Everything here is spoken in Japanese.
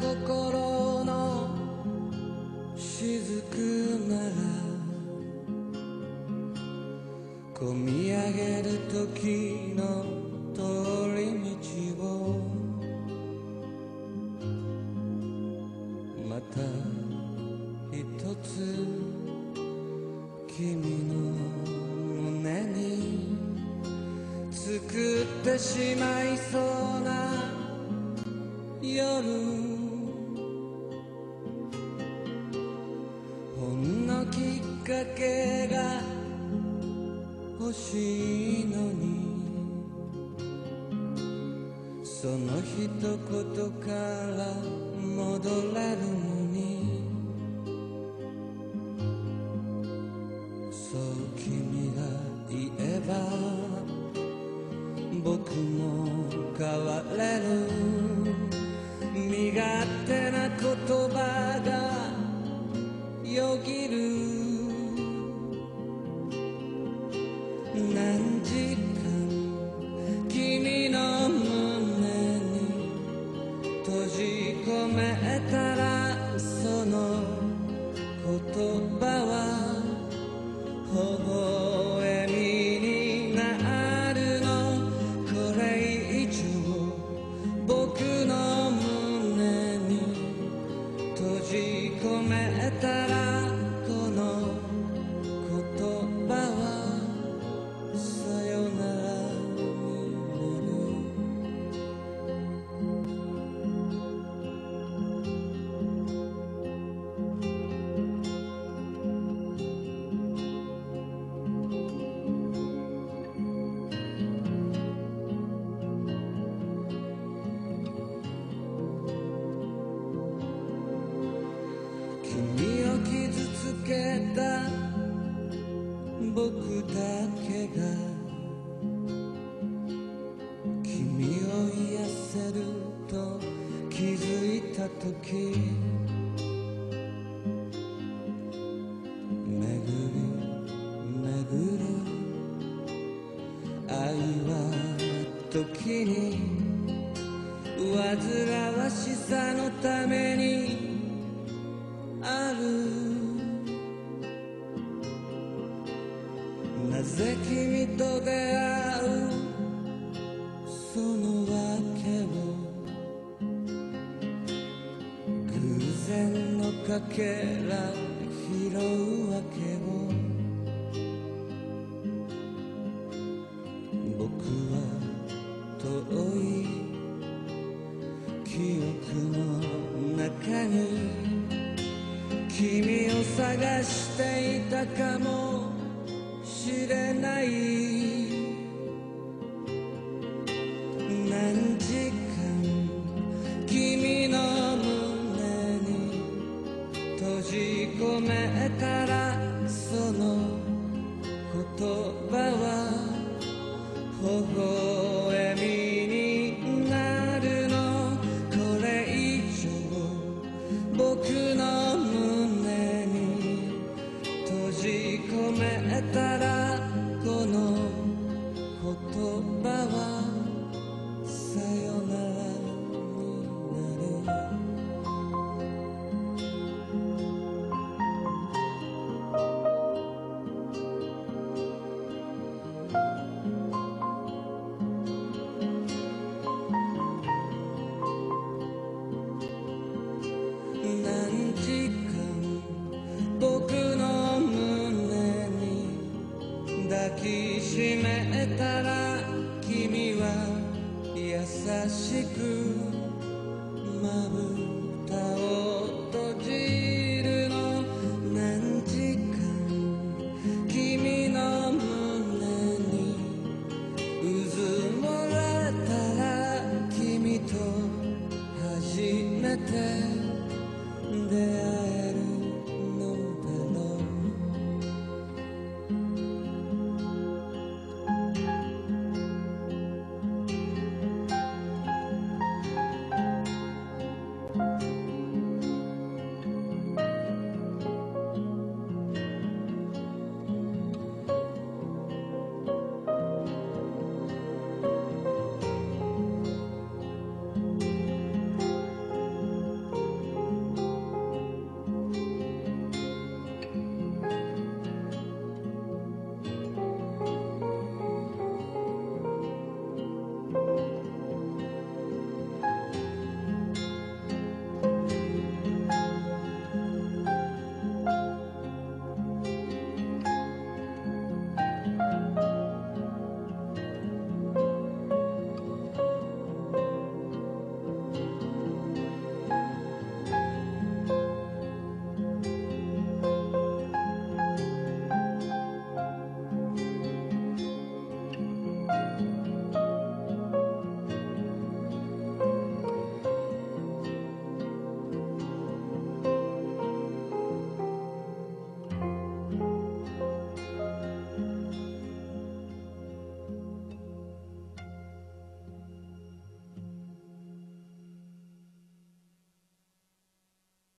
心の雫なら込み上げる時の通り道をまた一つ君の胸に作ってしまいそうな夜。かけが欲しいのに。その一言から戻れるのに。そう君が言えば僕も変われる。身勝手閉じ込めたらその言葉は微笑み君を傷つけた。僕だけが。君を癒せると気づいた時。巡り巡る。愛は時に煩わしさのためにある。なぜ君と出会う。その訳を。偶然のかけら拾うわけも。君を探していたかもしれない。葉は never world.